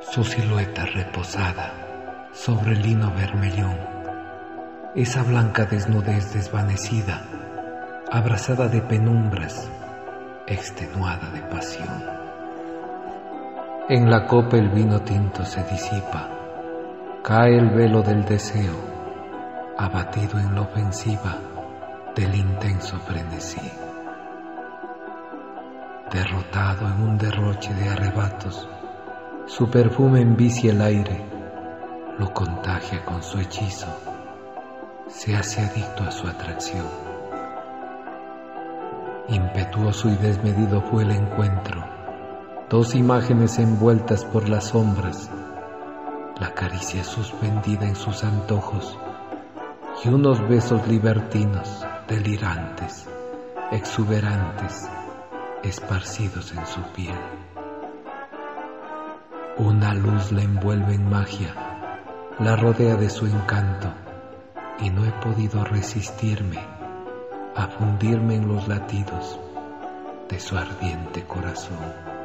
su silueta reposada sobre el lino vermellón, esa blanca desnudez desvanecida, abrazada de penumbras, extenuada de pasión. En la copa el vino tinto se disipa, cae el velo del deseo, abatido en la ofensiva del intenso frenesí. Derrotado en un derroche de arrebatos, su perfume envicia el aire, lo contagia con su hechizo, se hace adicto a su atracción. Impetuoso y desmedido fue el encuentro, dos imágenes envueltas por las sombras, la caricia suspendida en sus antojos y unos besos libertinos, delirantes, exuberantes, esparcidos en su piel. Una luz la envuelve en magia, la rodea de su encanto, y no he podido resistirme a fundirme en los latidos de su ardiente corazón.